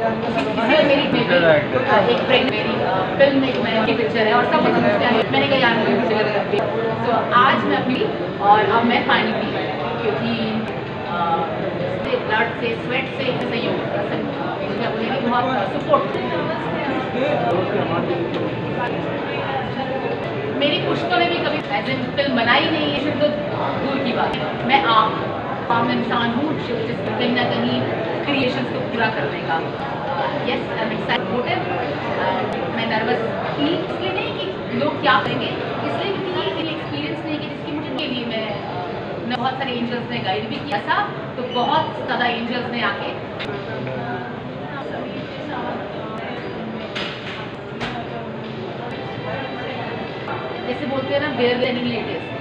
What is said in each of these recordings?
मेरी बेटी एक मेरी। फ़िल्म में मैं की पिक्चर है और सब मैंने कहा यार मुझे पिक्चर तो आज मैं अपनी और अब मैं फाइनली क्योंकि ब्लड से स्वेट से सहयोग मैं बोलेंगे बहुत सपोर्ट मेरी पुश्तों ने भी कभी। फ़िल्म बनाई नहीं है तो दूर की बात है। मैं आप आम इंसान हूँ जो कहीं ना कहीं क्रिएशन को पूरा करने का यस एक्साइटेड मैं नर्वस थी, इसलिए नहीं कि लोग क्या करेंगे। इसलिए क्योंकि ये एक्सपीरियंस नहीं कि जिसकी मुझे के लिए मैं मैं बहुत सारे एंजल्स ने गाइड भी किया था तो बहुत ज़्यादा एंजल्स ने आके। जैसे बोलते हैं ना बेयर लेनिंग लेटेस्ट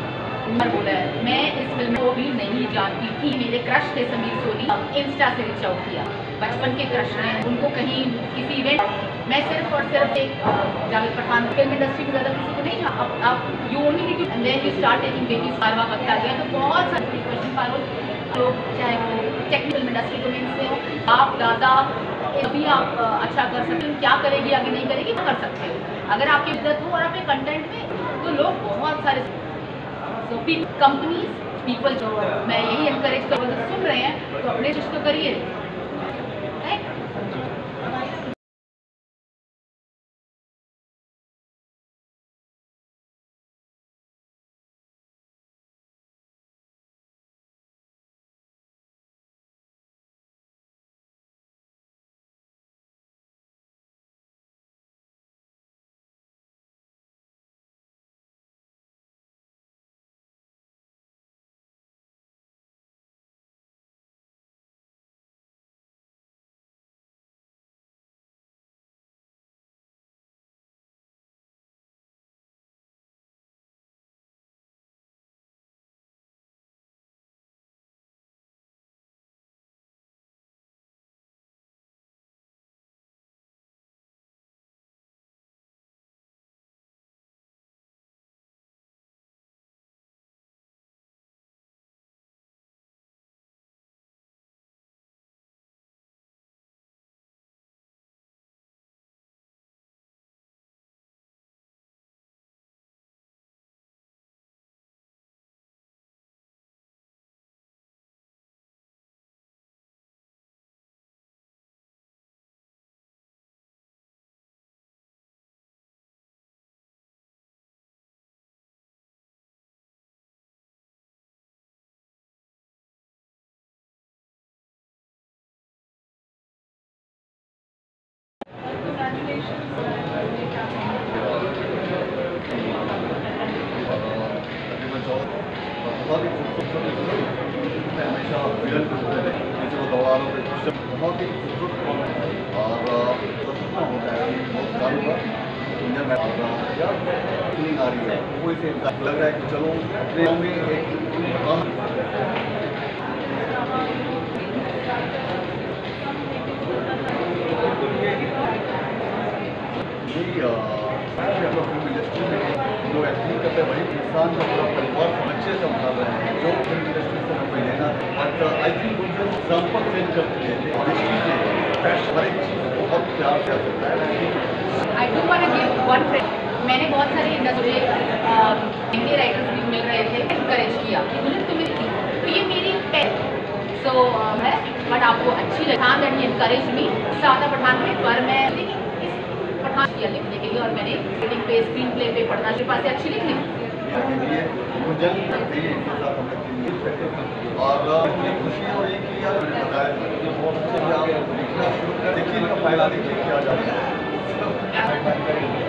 उमर बोला है। मैं इस फ़िल्म को भी नहीं जानती थी मेरे क्रश थे समीर सोनी। इंस्टा से रिच आउट किया। बचपन के क्रश हैं। उनको कहीं किसी इवेंट मैं सिर्फ़ और सिर्फ़ एक जावेद पठान फ़िल्म इंडस्ट्री में ज़्यादा किसी को नहीं था अब अब you only need then you start taking वक्त आ गया तो बहुत सारे क्वेश्चन लोग चाहे वो टेक्निकल इंडस्ट्री को मीन से हो, आप, दादा अभी आप अच्छा कर सकते हो। क्या करेगी, आगे नहीं करेगी कर सकते हो। अगर आपकी इज़्ज़त हो और आपके कंटेंट में तो लोग बहुत सारे सो कंपनीज़ पीपल जो मैं यही इनकरेज करूँगा तो सुन रहे हैं तो अपने जिसको तो करिए। चलो। जी फ़िल्म एक्टिंग करते हैं वही इंसान का पूरा परिवार उठा रहे हैं जो फ़िल्म इंडस्ट्री से हमें लेना बट आई थिंक उनसे एग्ज़ाम्पल सेंड करते हैं हर एक बहुत प्यार से सकता है आई वन फ्रेंड मैंने बहुत सारे इंडस्ट्री हिंदी राइटर्स भी मिल रहे थे इनकरेज किया कि मुझे तुम्हें तो ये मेरी पेट सो है बट आपको अच्छी लगी। हाँ दैट इनकरेज मी ज़्यादा पठान में, पर मैं पठान किया लिखने के लिए और मैंने रीडिंग पे स्क्रीन प्ले पे, पढ़ना मेरे पास अच्छी लिख। ली और खुशी हो रही कि यार बताया देखिए फ़ायदा देखिए क्या जाता है।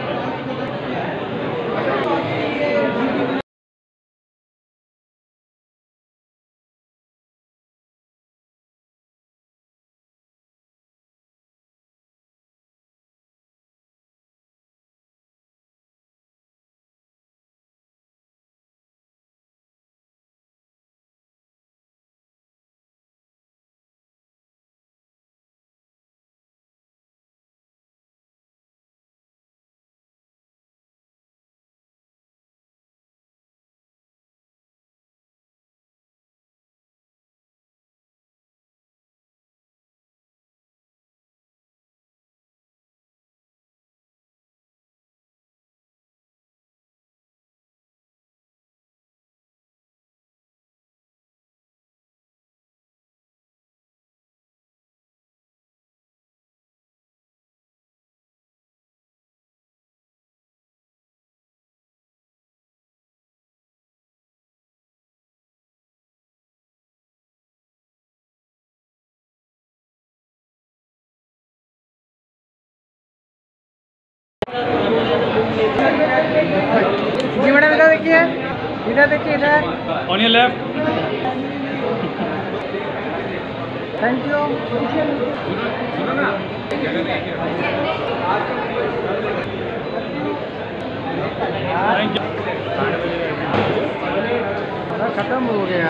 जी मैडम इधर देखिए इधर। देखिए इधर on your left thank you खत्म हो गया।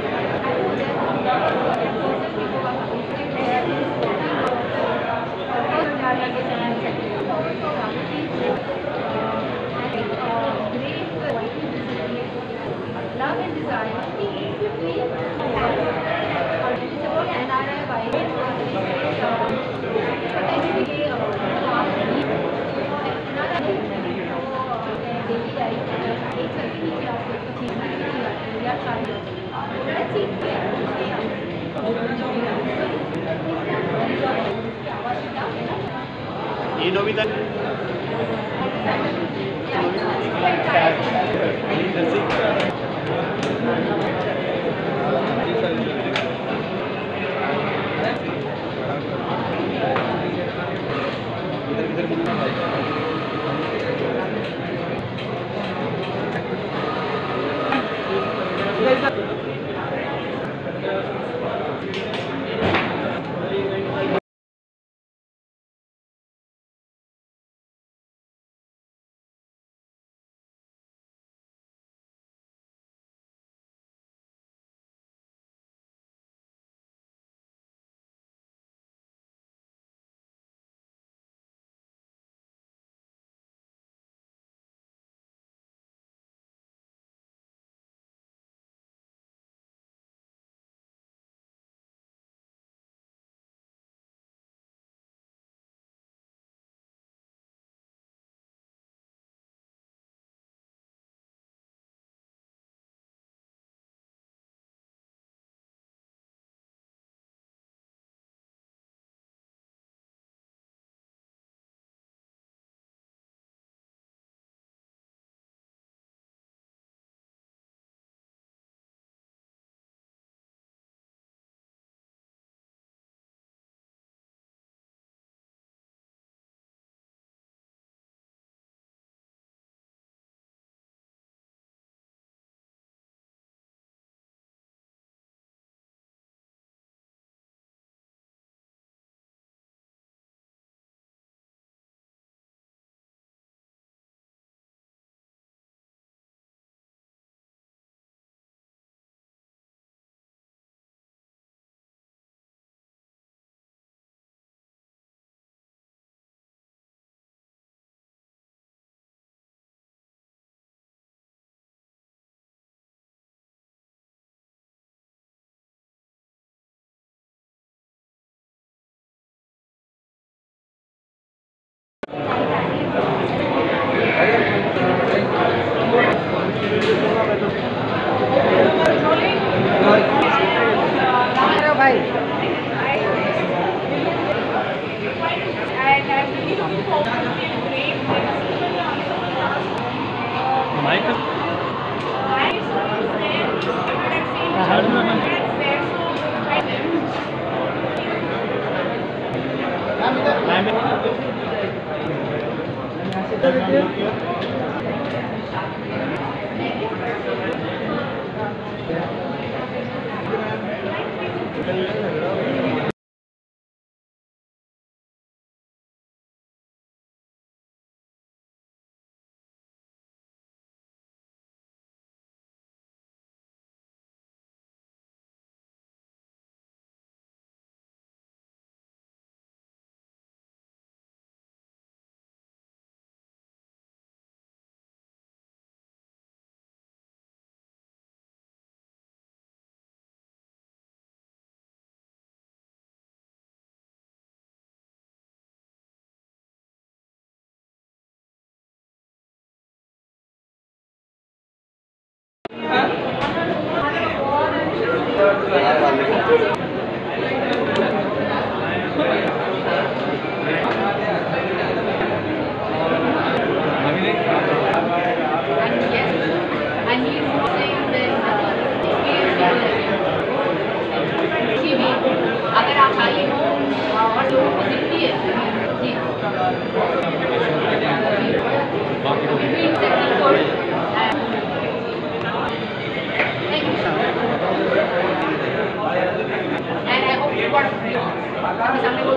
आपके सामने वो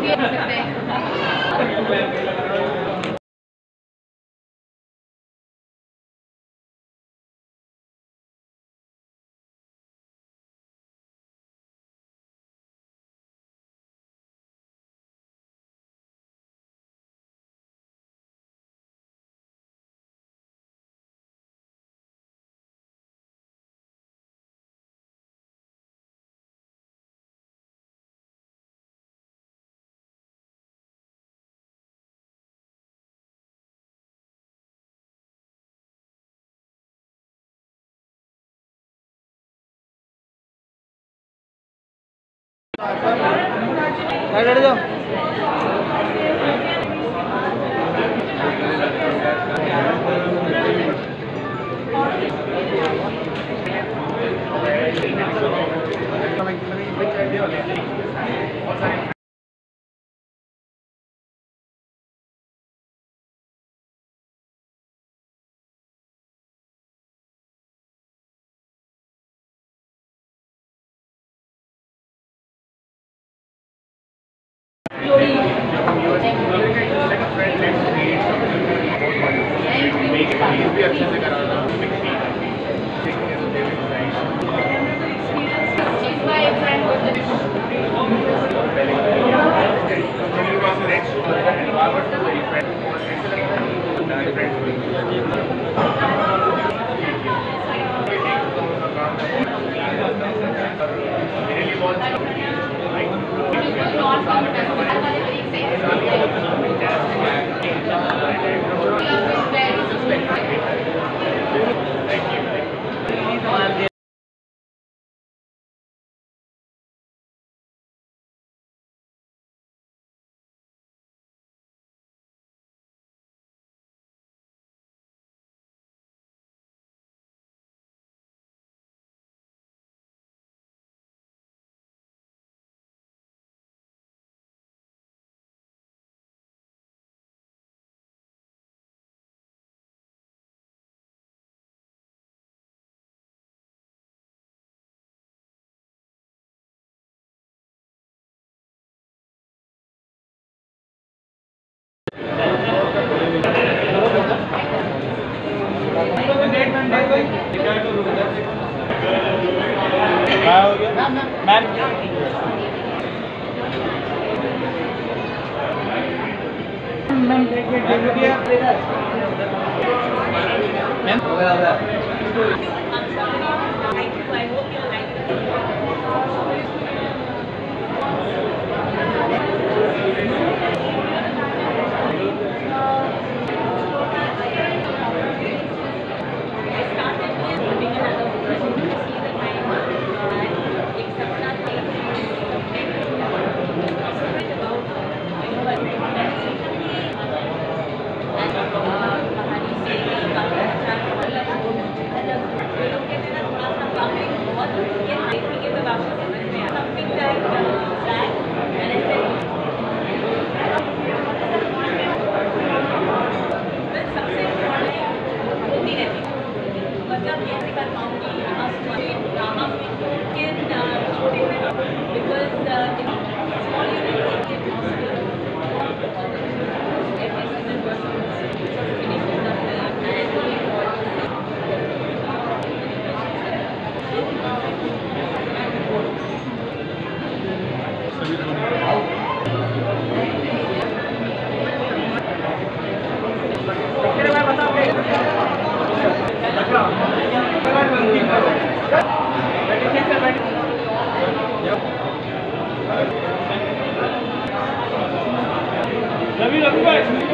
साइड हट जाओ मैम एक मिनट देख लीजिए कर पाऊँगी ड्रामा में किन शूटिंग में बिकॉज़ स्मॉल यूनिट Давайте!